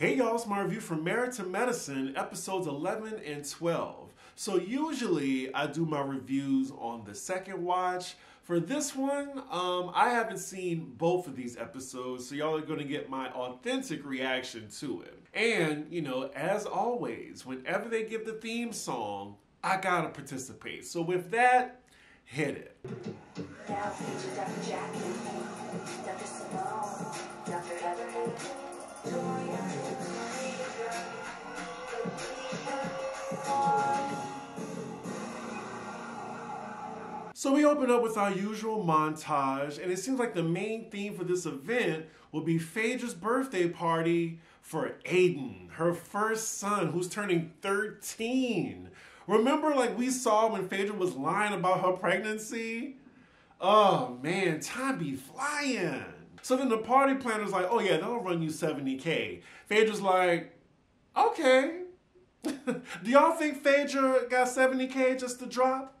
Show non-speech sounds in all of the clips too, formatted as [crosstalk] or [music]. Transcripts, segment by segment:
Hey y'all, it's my review from Married to Medicine, episodes 11 and 12. So usually I do my reviews on the second watch. For this one, um, I haven't seen both of these episodes, so y'all are gonna get my authentic reaction to it. And, you know, as always, whenever they give the theme song, I gotta participate. So with that, hit it. So we open up with our usual montage, and it seems like the main theme for this event will be Phaedra's birthday party for Aiden, her first son, who's turning 13. Remember, like we saw when Phaedra was lying about her pregnancy? Oh man, time be flying. So then the party planner's like, oh yeah, they'll run you 70K. Phaedra's like, okay. [laughs] Do y'all think Phaedra got 70K just to drop?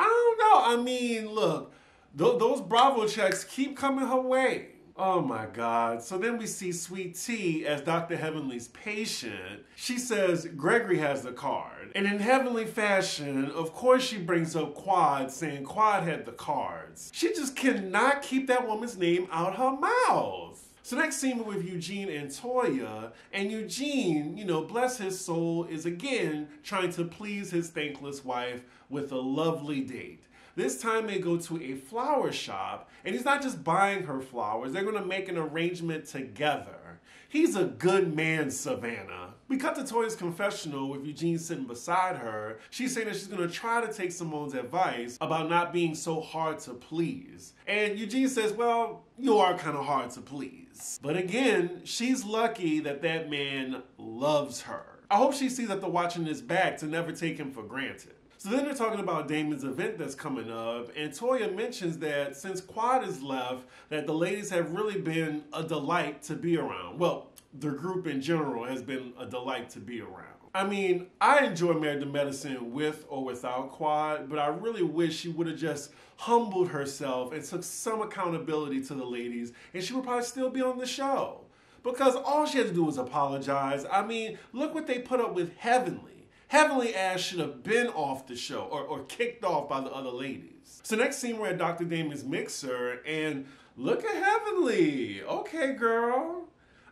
I don't know. I mean, look, th those Bravo checks keep coming her way. Oh my God. So then we see Sweet Tea as Dr. Heavenly's patient. She says Gregory has the card. And in heavenly fashion, of course, she brings up Quad, saying Quad had the cards. She just cannot keep that woman's name out her mouth. So next scene with Eugene and Toya, and Eugene, you know, bless his soul, is again trying to please his thankless wife with a lovely date. This time they go to a flower shop, and he's not just buying her flowers, they're gonna make an arrangement together. He's a good man, Savannah. We cut to Toya's confessional with Eugene sitting beside her. She's saying that she's gonna try to take Simone's advice about not being so hard to please. And Eugene says, Well, you are kind of hard to please. But again, she's lucky that that man loves her. I hope she sees that the watching is back to never take him for granted. So then they're talking about Damon's event that's coming up, and Toya mentions that since Quad is left, that the ladies have really been a delight to be around. Well, the group in general has been a delight to be around. I mean, I enjoy Married to Medicine with or without Quad, but I really wish she would have just humbled herself and took some accountability to the ladies, and she would probably still be on the show. Because all she had to do was apologize. I mean, look what they put up with Heavenly. Heavenly Ass should have been off the show or, or kicked off by the other ladies. So next scene we're at Dr. Damon's mixer and look at Heavenly. Okay, girl.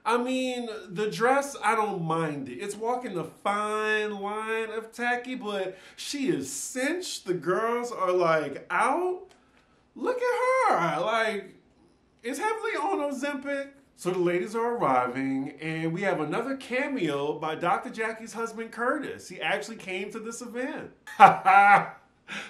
I mean, the dress, I don't mind it. It's walking the fine line of tacky, but she is cinched. The girls are like out. Look at her. Like, it's Heavenly on Ozempic? So the ladies are arriving, and we have another cameo by Dr. Jackie's husband Curtis. He actually came to this event. [laughs]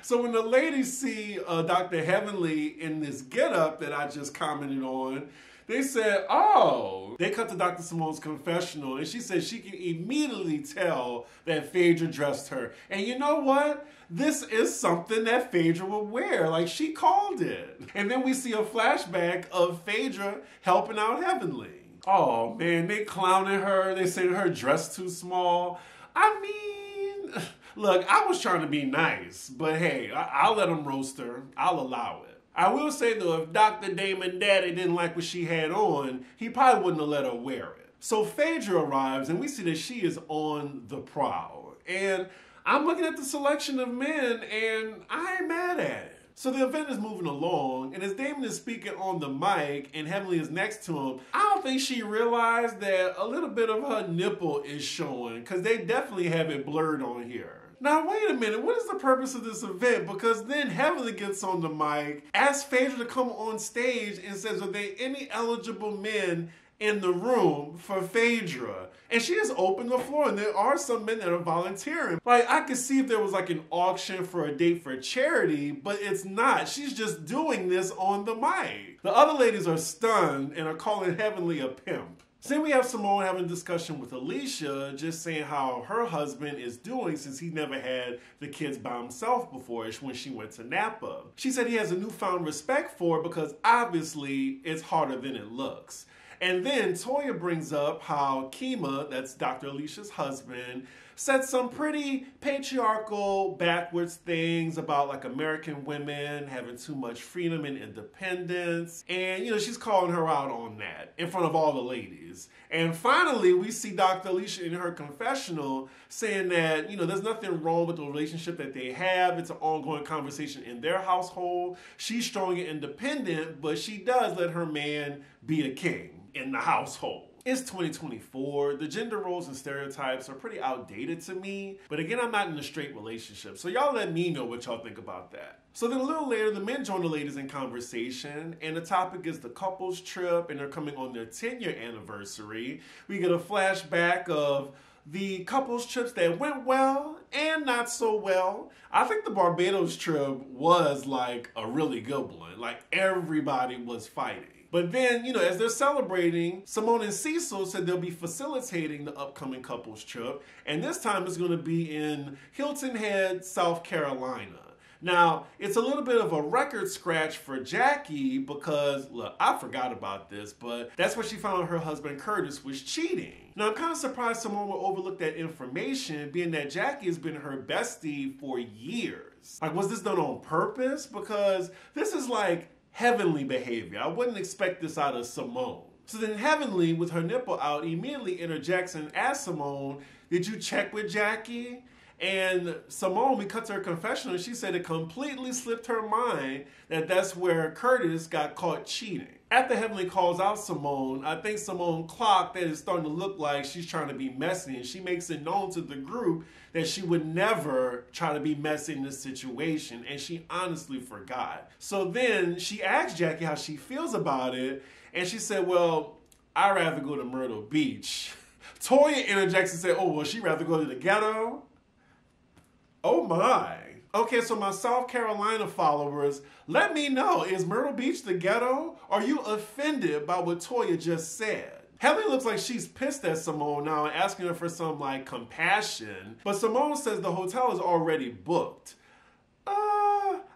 so when the ladies see uh, Dr. Heavenly in this getup that I just commented on, they said, oh, they cut to Dr. Simone's confessional and she said she can immediately tell that Phaedra dressed her. And you know what? This is something that Phaedra would wear. Like she called it. And then we see a flashback of Phaedra helping out Heavenly. Oh man, they clowning her. They saying her dress too small. I mean, [sighs] look, I was trying to be nice, but hey, I- will let them roast her. I'll allow it. I will say though, if Dr. Damon Daddy didn't like what she had on, he probably wouldn't have let her wear it. So Phaedra arrives and we see that she is on the prowl. And I'm looking at the selection of men and I ain't mad at it. So the event is moving along, and as Damon is speaking on the mic and Heavenly is next to him, I don't think she realized that a little bit of her nipple is showing, because they definitely have it blurred on here. Now, wait a minute. What is the purpose of this event? Because then Heavenly gets on the mic, asks Phaedra to come on stage, and says, Are there any eligible men in the room for Phaedra? And she has opened the floor, and there are some men that are volunteering. Like, I could see if there was like an auction for a date for charity, but it's not. She's just doing this on the mic. The other ladies are stunned and are calling Heavenly a pimp. Then we have Simone having a discussion with Alicia, just saying how her husband is doing since he never had the kids by himself before when she went to Napa. She said he has a newfound respect for her because obviously it's harder than it looks. And then Toya brings up how Kima, that's Dr. Alicia's husband, said some pretty patriarchal, backwards things about like American women having too much freedom and independence. And, you know, she's calling her out on that in front of all the ladies. And finally, we see Dr. Alicia in her confessional saying that, you know, there's nothing wrong with the relationship that they have. It's an ongoing conversation in their household. She's strong and independent, but she does let her man be a king in the household. It's 2024. The gender roles and stereotypes are pretty outdated to me. But again, I'm not in a straight relationship. So y'all let me know what y'all think about that. So then a little later, the men join the ladies in conversation, and the topic is the couples trip, and they're coming on their 10 year anniversary. We get a flashback of the couples trips that went well and not so well. I think the Barbados trip was like a really good one. Like everybody was fighting. But then, you know, as they're celebrating, Simone and Cecil said they'll be facilitating the upcoming couples trip. And this time it's going to be in Hilton Head, South Carolina. Now, it's a little bit of a record scratch for Jackie because, look, I forgot about this, but that's where she found her husband Curtis was cheating. Now, I'm kind of surprised someone would overlook that information, being that Jackie has been her bestie for years. Like, was this done on purpose? Because this is like heavenly behavior. I wouldn't expect this out of Simone. So then Heavenly, with her nipple out, immediately interjects and asks Simone, Did you check with Jackie? And Simone, we cut to her confessional, and she said it completely slipped her mind that that's where Curtis got caught cheating. After Heavenly calls out Simone, I think Simone clocked that it's starting to look like she's trying to be messy, and she makes it known to the group that she would never try to be messy in this situation, and she honestly forgot. So then she asked Jackie how she feels about it, and she said, Well, I'd rather go to Myrtle Beach. [laughs] Toya interjects and said, Oh, well, she'd rather go to the ghetto. Oh my. Okay, so my South Carolina followers, let me know is Myrtle Beach the ghetto? Are you offended by what Toya just said? Helly looks like she's pissed at Simone now and asking her for some like compassion, but Simone says the hotel is already booked. Uh,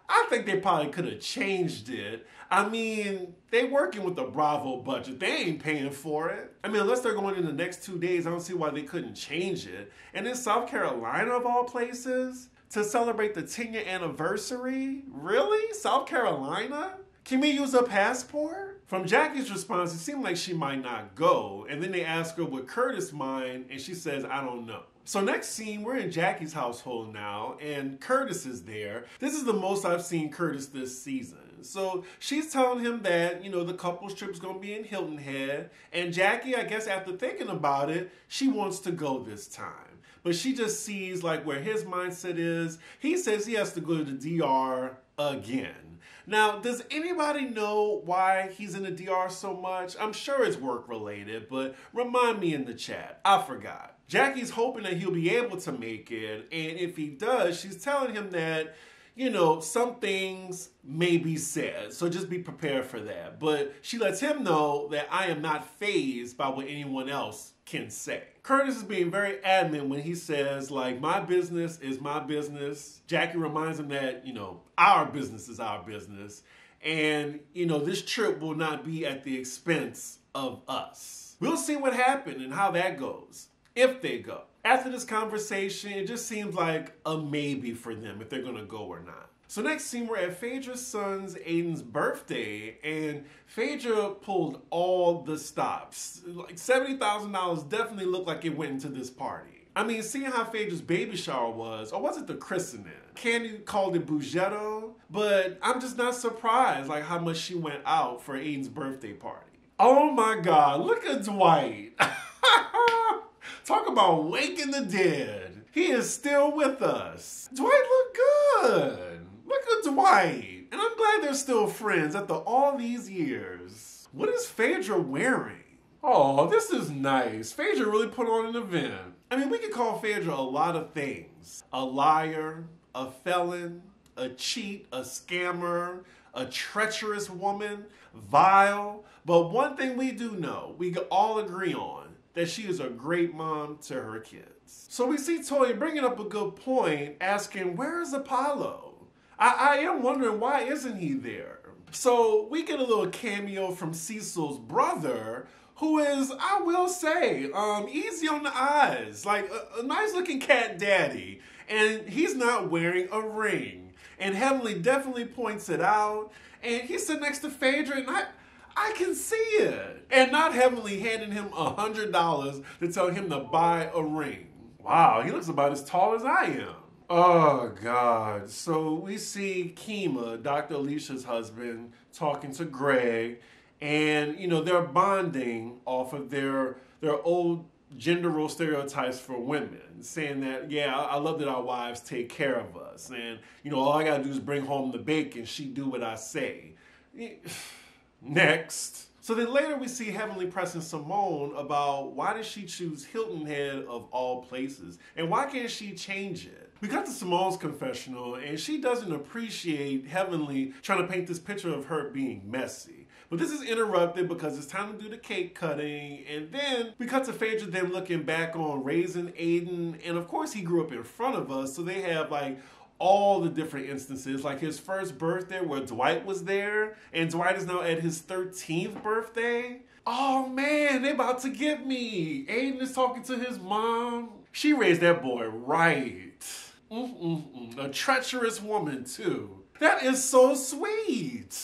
I think they probably could have changed it. I mean, they working with the Bravo budget. They ain't paying for it. I mean, unless they're going in the next two days, I don't see why they couldn't change it. And in South Carolina, of all places, to celebrate the 10 year anniversary? Really? South Carolina? Can we use a passport? From Jackie's response, it seemed like she might not go. And then they ask her, would Curtis mind? And she says, I don't know. So next scene, we're in Jackie's household now, and Curtis is there. This is the most I've seen Curtis this season. So she's telling him that, you know, the couple's trip is going to be in Hilton Head. And Jackie, I guess after thinking about it, she wants to go this time. But she just sees like where his mindset is. He says he has to go to the DR again. Now, does anybody know why he's in the DR so much? I'm sure it's work related, but remind me in the chat. I forgot. Jackie's hoping that he'll be able to make it, and if he does, she's telling him that you know, some things may be said, so just be prepared for that. But she lets him know that I am not fazed by what anyone else can say. Curtis is being very adamant when he says, like, my business is my business. Jackie reminds him that, you know, our business is our business. And, you know, this trip will not be at the expense of us. We'll see what happens and how that goes, if they go after this conversation, it just seems like a maybe for them if they're gonna go or not. So next scene, we're at Phaedra's son's Aiden's birthday, and Phaedra pulled all the stops. Like $70,000 definitely looked like it went into this party. I mean, seeing how Phaedra's baby shower was, or was it the christening? Kandi called it Bougetto, but I'm just not surprised like how much she went out for Aiden's birthday party. Oh my God, look at Dwight. [laughs] Talk about waking the dead. He is still with us. Dwight look good. Look at Dwight. And I'm glad they're still friends after all these years. What is Phaedra wearing? Oh, this is nice. Phaedra really put on an event. I mean, we could call Phaedra a lot of things. A liar, a felon, a cheat, a scammer, a treacherous woman, vile. But one thing we do know, we all agree on, that she is a great mom to her kids. So we see Toya bringing up a good point, asking, Where is Apollo? I, I am wondering why isn't he there? So we get a little cameo from Cecil's brother, who is, I will say, um, easy on the eyes, like a, a nice looking cat daddy, and he's not wearing a ring. And Heavenly definitely points it out, and he's sitting next to Phaedra, and I. I can see it. And not Heavenly handing him a hundred dollars to tell him to buy a ring. Wow, he looks about as tall as I am. Oh God. So we see Kima, Dr. Alicia's husband, talking to Greg, and you know, they're bonding off of their their old gender role stereotypes for women, saying that, yeah, I love that our wives take care of us. And, you know, all I gotta do is bring home the bacon, she do what I say. Next. So then later we see Heavenly pressing Simone about why did she choose Hilton Head of all places? And why can't she change it? We got to Simone's confessional and she doesn't appreciate Heavenly trying to paint this picture of her being messy. But this is interrupted because it's time to do the cake cutting. And then we cut to Phaedra them looking back on raising Aiden. And of course, he grew up in front of us. So they have like all the different instances, like his first birthday where Dwight was there, and Dwight is now at his 13th birthday. Oh man, they about to get me. Aiden is talking to his mom. She raised that boy right. Mm-mm-mm. A treacherous woman, too. That is so sweet.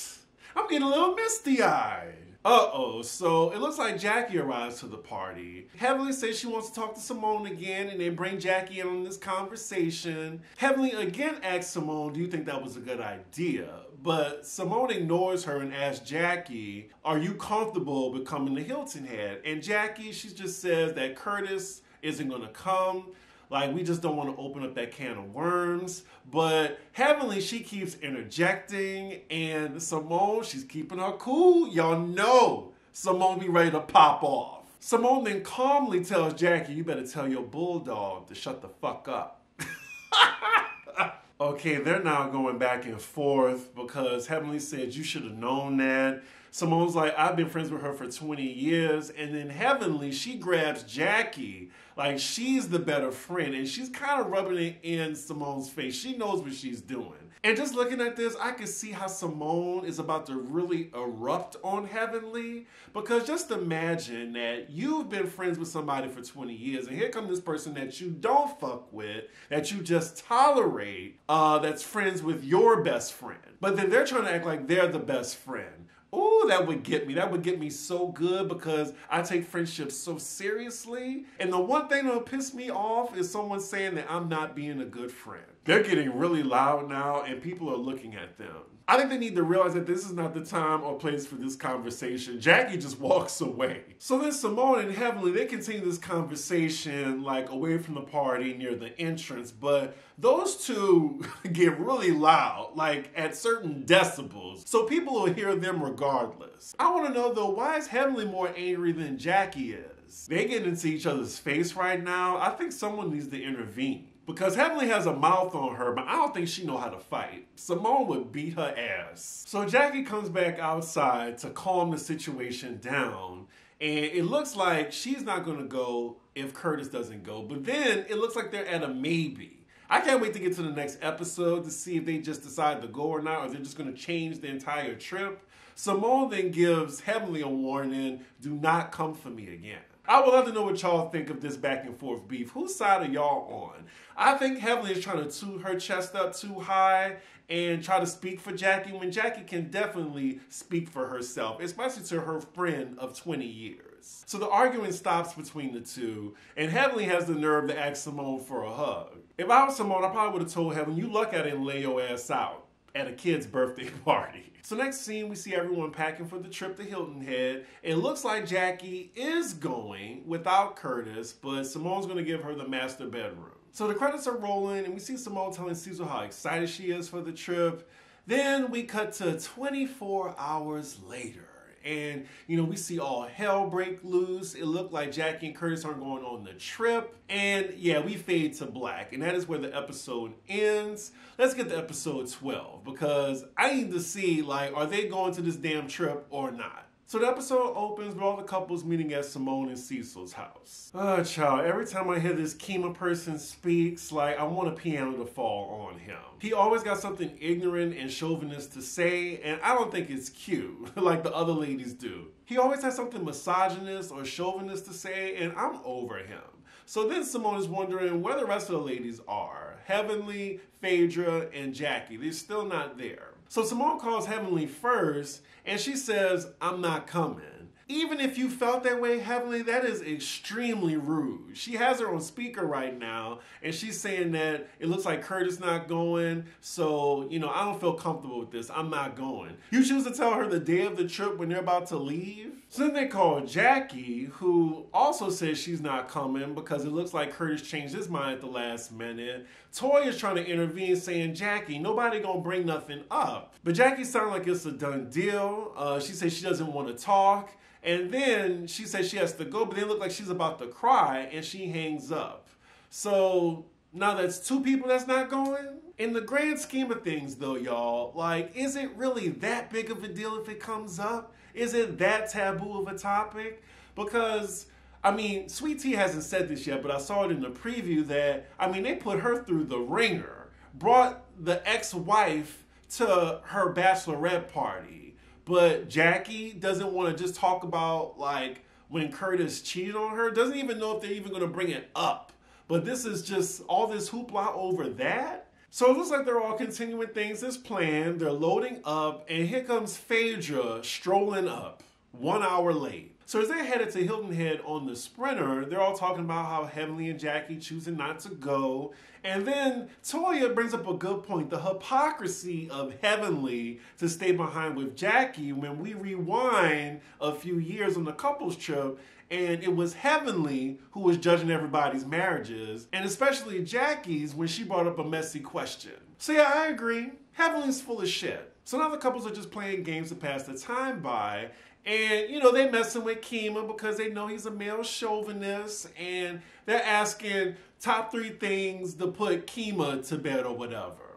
I'm getting a little misty eyed. Uh oh, so it looks like Jackie arrives to the party. Heavenly says she wants to talk to Simone again, and they bring Jackie in on this conversation. Heavenly again asks Simone, Do you think that was a good idea? But Simone ignores her and asks Jackie, Are you comfortable becoming the Hilton Head? And Jackie, she just says that Curtis isn't gonna come. Like, we just don't want to open up that can of worms. But Heavenly, she keeps interjecting, and Simone, she's keeping her cool. Y'all know Simone be ready to pop off. Simone then calmly tells Jackie, You better tell your bulldog to shut the fuck up. [laughs] okay, they're now going back and forth because Heavenly said, You should have known that. Simone's like, I've been friends with her for 20 years. And then Heavenly, she grabs Jackie like she's the better friend. And she's kind of rubbing it in Simone's face. She knows what she's doing. And just looking at this, I can see how Simone is about to really erupt on Heavenly. Because just imagine that you've been friends with somebody for 20 years, and here comes this person that you don't fuck with, that you just tolerate, uh, that's friends with your best friend. But then they're trying to act like they're the best friend. Ooh, that would get me. That would get me so good because I take friendships so seriously. And the one thing that'll piss me off is someone saying that I'm not being a good friend. They're getting really loud now and people are looking at them. I think they need to realize that this is not the time or place for this conversation. Jackie just walks away. So then Simone and Heavenly, they continue this conversation like away from the party near the entrance, but those two [laughs] get really loud, like at certain decibels. So people will hear them regardless. I want to know though, why is Heavenly more angry than Jackie is? They get into each other's face right now. I think someone needs to intervene because Heavenly has a mouth on her, but I don't think she know how to fight. Simone would beat her ass. So Jackie comes back outside to calm the situation down, and it looks like she's not gonna go if Curtis doesn't go. But then it looks like they're at a maybe. I can't wait to get to the next episode to see if they just decide to go or not, or they're just gonna change the entire trip. Simone then gives Heavenly a warning do not come for me again. I would love to know what y'all think of this back and forth beef. Whose side are y'all on? I think Heavenly is trying to toot her chest up too high and try to speak for Jackie when Jackie can definitely speak for herself, especially to her friend of 20 years. So the argument stops between the two, and Heavenly has the nerve to ask Simone for a hug. If I was Simone, I probably would have told Heaven, you look at it and lay your ass out at a kid's birthday [laughs] party. So next scene, we see everyone packing for the trip to Hilton Head. It looks like Jackie is going without Curtis, but Simone's gonna give her the master bedroom. So the credits are rolling, and we see Simone telling Cecil how excited she is for the trip. Then we cut to 24 hours later and you know we see all hell break loose. It looked like jackie and curtis aren't going on the trip. And yeah we fade to black. And that is where the episode ends. Let's get to episode 12 because i need to see like are they going to this damn trip or not So the episode opens with all the couples meeting at Simone and Cecil's house. Oh, child, every time I hear this Kima person speaks, like I want a piano to fall on him. He always got something ignorant and chauvinist to say, and I don't think it's cute, [laughs] like the other ladies do. He always has something misogynist or chauvinist to say, and I'm over him. So then Simone is wondering where the rest of the ladies are. Heavenly, Phaedra, and Jackie. They're still not there. So Simone calls Heavenly first, and she says, I'm not coming. Even if you felt that way, Heavenly, that is extremely rude. She has her on speaker right now, and she's saying that it looks like Curtis not going, so, you know, I don't feel comfortable with this. I'm not going. You choose to tell her the day of the trip when they're about to leave? So then they call Jackie, who also says she's not coming because it looks like Curtis changed his mind at the last minute. Toy is trying to intervene, saying, Jackie, nobody gonna bring nothing up. But Jackie sounds like it's a done deal. Uh, she says she doesn't want to talk. And then she says she has to go, but they look like she's about to cry and she hangs up. So now that's two people that's not going. In the grand scheme of things, though, y'all, like, is it really that big of a deal if it comes up? Is it that taboo of a topic? Because, I mean, Sweet Tea hasn't said this yet, but I saw it in the preview that, I mean, they put her through the wringer, brought the ex wife to her bachelorette party but Jackie doesn't want to just talk about like when Curtis cheated on her. Doesn't even know if they're even going to bring it up. But this is just all this hoopla over that. So it looks like they're all continuing things as planned. They're loading up, and here comes Phaedra strolling up, one hour late. So as they're headed to Hilton Head on the Sprinter, they're all talking about how Heavenly and Jackie choosing not to go. And then Toya brings up a good point, the hypocrisy of Heavenly to stay behind with Jackie when we rewind a few years on the couples trip and it was Heavenly who was judging everybody's marriages, and especially Jackie's when she brought up a messy question. So yeah, I agree. Heavenly's full of shit. So now the couples are just playing games to pass the time by, and, you know, they're messing with Kima because they know he's a male chauvinist and they're asking top three things to put Kima to bed or whatever.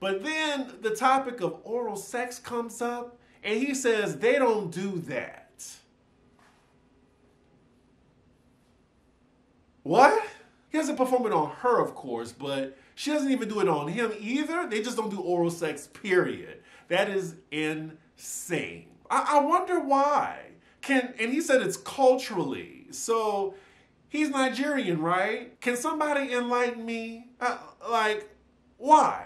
But then the topic of oral sex comes up and he says they don't do that. What? He doesn't perform it on her, of course, but she doesn't even do it on him either. They just don't do oral sex, period. That is insane. I, I wonder why. Can and he said it's culturally. So he's Nigerian, right? Can somebody enlighten me? Uh, like, why?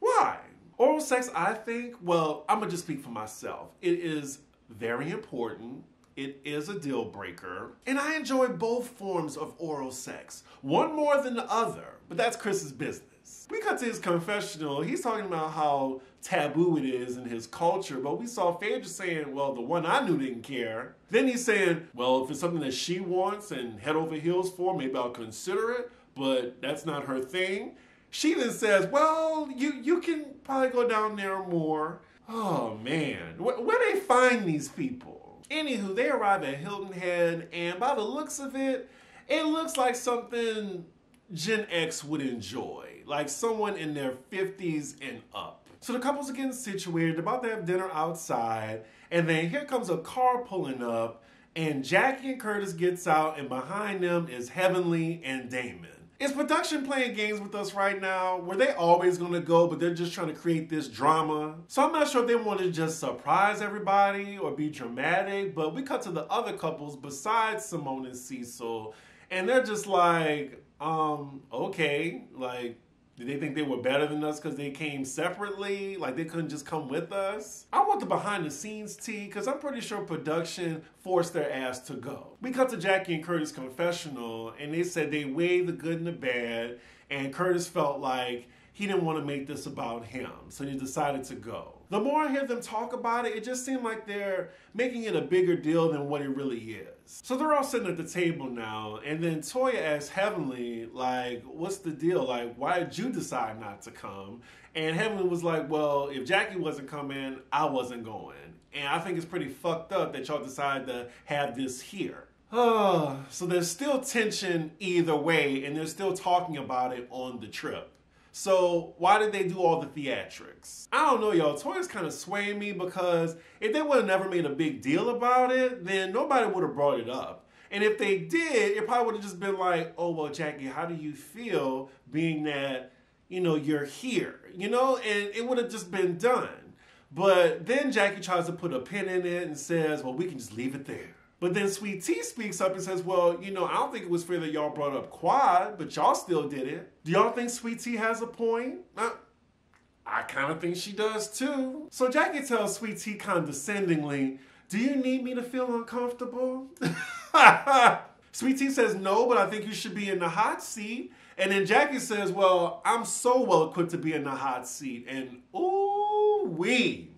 Why? Oral sex, I think, well, I'm gonna just speak for myself. It is very important. It is a deal breaker. And I enjoy both forms of oral sex, one more than the other, but that's Chris's business. We cut to his confessional. He's talking about how taboo it is in his culture, but we saw Phaedra saying, well, the one I knew didn't care. Then he's saying, well, if it's something that she wants and head over heels for, maybe I'll consider it, but that's not her thing. She then says, well, you, you can probably go down there more. Oh man, where, where they find these people? Anywho, they arrive at Hilton Head, and by the looks of it, it looks like something Gen X would enjoy like someone in their 50s and up. So the couples are getting situated, about to have dinner outside, and then here comes a car pulling up, and Jackie and Curtis gets out, and behind them is Heavenly and Damon. Is production playing games with us right now? Were they always gonna go, but they're just trying to create this drama? So I'm not sure if they want to just surprise everybody or be dramatic, but we cut to the other couples besides Simone and Cecil, and they're just like, um, okay, like, did they think they were better than us because they came separately? Like they couldn't just come with us? I want the behind the scenes tea because I'm pretty sure production forced their ass to go. We cut to Jackie and Curtis' confessional and they said they weighed the good and the bad, and Curtis felt like he didn't want to make this about him, so he decided to go. The more I hear them talk about it, it just seemed like they're making it a bigger deal than what it really is. So they're all sitting at the table now, and then Toya asks Heavenly, like, what's the deal? Like, why did you decide not to come? And Heavenly was like, well, if Jackie wasn't coming, I wasn't going. And I think it's pretty fucked up that y'all decided to have this here. [sighs] So there's still tension either way, and they're still talking about it on the trip. So why did they do all the theatrics? I don't know, y'all. Toys kind of swaying me because if they would have never made a big deal about it, then nobody would have brought it up. And if they did, it probably would have just been like, oh, well, Jackie, how do you feel being that, you know, you're here? You know, and it would have just been done. But then Jackie tries to put a pin in it and says, well, we can just leave it there. But then Sweet Tea speaks up and says, Well, you know, I don't think it was fair that y'all brought up Quad, but y'all still did it. Do y'all think Sweet Tea has a point? Uh, I kind of think she does too. So Jackie tells Sweet Tea condescendingly, Do you need me to feel uncomfortable? [laughs] Sweet Tea says, No, but I think you should be in the hot seat. And then Jackie says, Well, I'm so well equipped to be in the hot seat. And ooh, wee.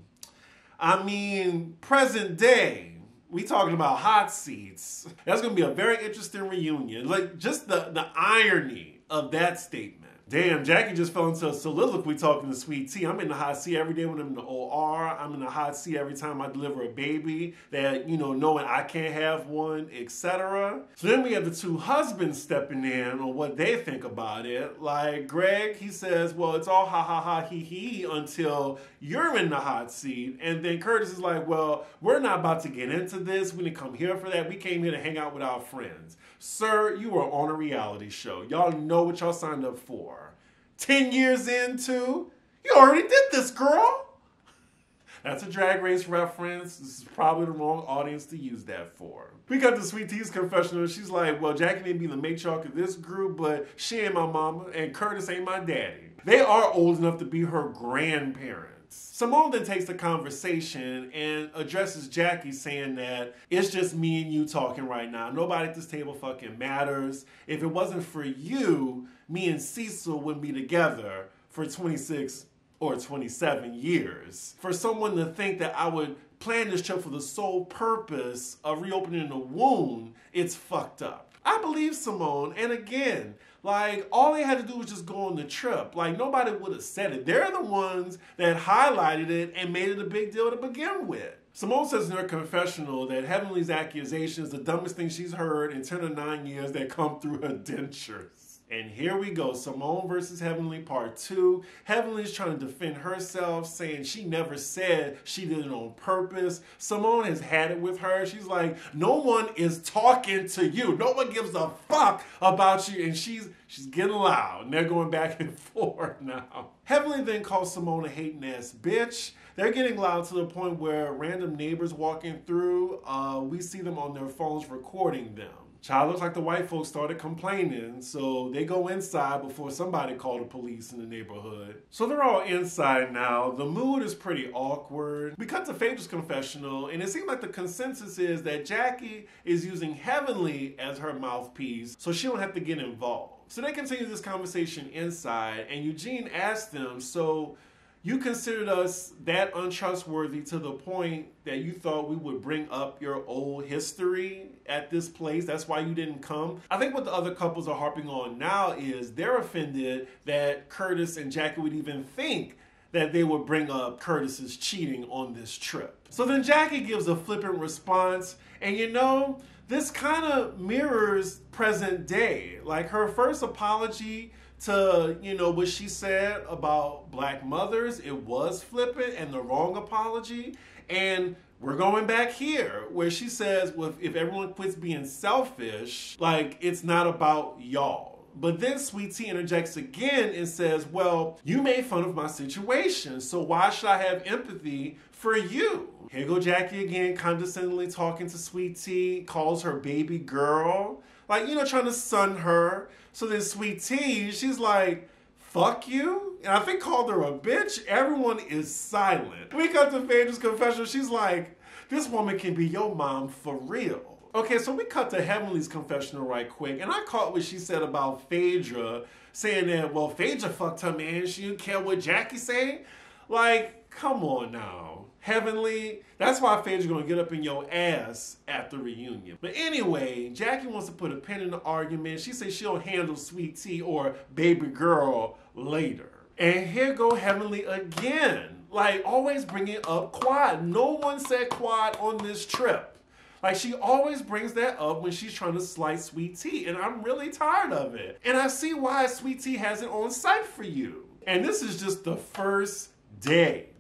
I mean, present day we talking about hot seats. That's gonna be a very interesting reunion. Like just the the irony of that statement. Damn, Jackie just fell into a soliloquy talking to Sweet Tea. I'm in the hot seat every day when I'm in the OR. I'm in the hot seat every time I deliver a baby that, you know, knowing I can't have one, etc. So then we have the two husbands stepping in on what they think about it. Like Greg, he says, well, it's all ha ha ha he he until you're in the hot seat. And then Curtis is like, well, we're not about to get into this. We didn't come here for that. We came here to hang out with our friends. Sir, you are on a reality show. Y'all know what y'all signed up for. 10 years into, you already did this, girl. That's a drag race reference. This is probably the wrong audience to use that for. We got the Sweet Tea's confessional. She's like, well, Jackie may be the matriarch of this group, but she ain't my mama, and Curtis ain't my daddy. They are old enough to be her grandparents. Simone then takes the conversation and addresses Jackie, saying that it's just me and you talking right now. Nobody at this table fucking matters. If it wasn't for you, me and Cecil wouldn't be together for 26 or 27 years. For someone to think that I would plan this trip for the sole purpose of reopening a wound, it's fucked up. I believe Simone, and again, like all they had to do was just go on the trip. Like nobody would have said it. They're the ones that highlighted it and made it a big deal to begin with. Simone says in her confessional that Heavenly's accusation is the dumbest thing she's heard in 10 or 9 years that come through her dentures. And here we go Simone versus Heavenly Part 2. Heavenly's trying to defend herself, saying she never said she did it on purpose. Simone has had it with her. She's like, No one is talking to you. No one gives a fuck about you. And she's she's getting loud. And they're going back [laughs] and forth now. Heavenly then calls Simone a hating ass bitch. They're getting loud to the point where random neighbors walking through, uh, we see them on their phones recording them. Child looks like the white folks started complaining, so they go inside before somebody called the police in the neighborhood. So they're all inside now. The mood is pretty awkward. We cut to Phaedra's confessional, and it seems like the consensus is that Jackie is using Heavenly as her mouthpiece, so she don't have to get involved. So they continue this conversation inside, and Eugene asks them, so you considered us that untrustworthy to the point that you thought we would bring up your old history at this place. That's why you didn't come. I think what the other couples are harping on now is they're offended that Curtis and Jackie would even think that they would bring up Curtis's cheating on this trip. So then Jackie gives a flippant response, and you know, this kind of mirrors present day. Like her first apology to you know what she said about black mothers it was flippant and the wrong apology. And we're going back here where she says well if everyone quits being selfish like it's not about y'all. But then Sweet Tea interjects again and says, Well, you made fun of my situation, so why should I have empathy for you? Here go Jackie again, condescendingly talking to Sweet Tea, calls her baby girl, like, you know, trying to son her. So then Sweet Tea, she's like, fuck you? And I think called her a bitch. Everyone is silent. We cut to Phaedra's confession. She's like, this woman can be your mom for real. Okay, so we cut to Heavenly's confessional right quick, and I caught what she said about Phaedra, saying that, well, Phaedra fucked her man, she didn't care what Jackie said. Like, come on now. Heavenly, that's why Phaedra's gonna get up in your ass at the reunion. But anyway, Jackie wants to put a pin in the argument. She says she'll handle Sweet Tea or Baby Girl later. And here go Heavenly again. Like, always bringing up Quad. No one said Quad on this trip. Like she always brings that up when she's trying to slice Sweet Tea, and I'm really tired of it. And I see why Sweet Tea has it on sight for you. And this is just the first day.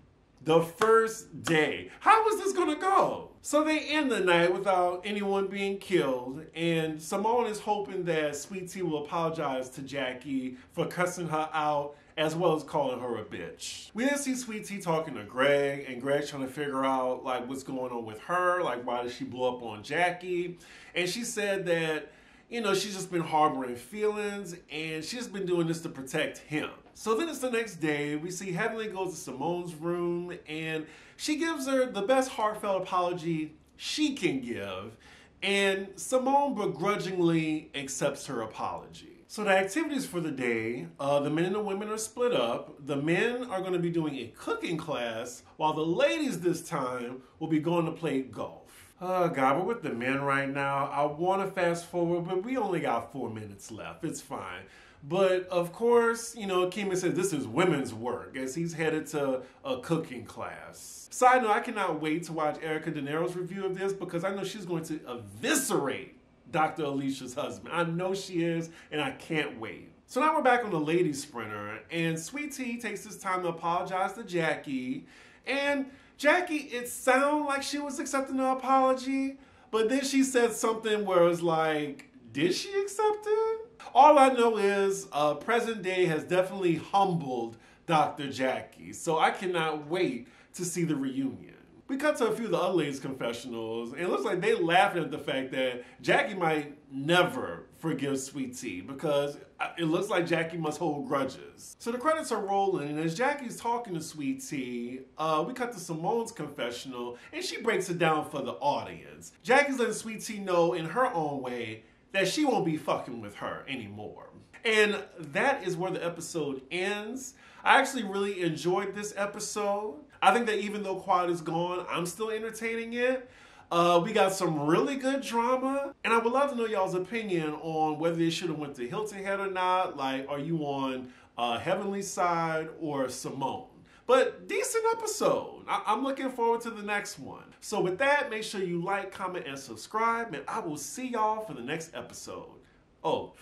The first day. How is this gonna go? So they end the night without anyone being killed, and Simone is hoping that Sweet Tea will apologize to Jackie for cussing her out as well as calling her a bitch. We then see Sweet Tea talking to Greg, and Greg's trying to figure out like what's going on with her, like why did she blow up on Jackie? And she said that you know, she's just been harboring feelings and she's been doing this to protect him. So then it's the next day. We see Heavenly goes to Simone's room and she gives her the best heartfelt apology she can give. And Simone begrudgingly accepts her apology. So the activities for the day, uh, the men and the women are split up. The men are going to be doing a cooking class, while the ladies this time will be going to play golf. Oh God, we're with the men right now. I want to fast forward, but we only got four minutes left. It's fine. But of course, you know, Keeman says this is women's work as he's headed to a cooking class. Side note, I cannot wait to watch Erica De Niro's review of this because I know she's going to eviscerate Dr. Alicia's husband. I know she is, and I can't wait. So now we're back on the ladies sprinter, and Sweet Tea takes this time to apologize to Jackie, and Jackie, it sounded like she was accepting the apology, but then she said something where it's like, did she accept it? All I know is uh, present day has definitely humbled Dr. Jackie, so I cannot wait to see the reunion. We cut to a few of the other ladies' confessionals, and it looks like they laughing at the fact that Jackie might never forgive Sweet Tea because it looks like Jackie must hold grudges. So the credits are rolling, and as Jackie's talking to Sweet Tea, uh, we cut to Simone's confessional, and she breaks it down for the audience. Jackie's letting Sweet Tea know in her own way that she won't be fucking with her anymore. And that is where the episode ends. I actually really enjoyed this episode. I think that even though Quad is gone, I'm still entertaining it. Uh, we got some really good drama, and I would love to know y'all's opinion on whether they should have went to Hilton Head or not. Like, are you on uh, Heavenly side or Simone? But decent episode. I- I'm looking forward to the next one. So with that, make sure you like, comment, and subscribe, and I will see y'all for the next episode. Oh,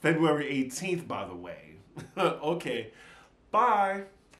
February 18th, by the way. [laughs] okay, bye.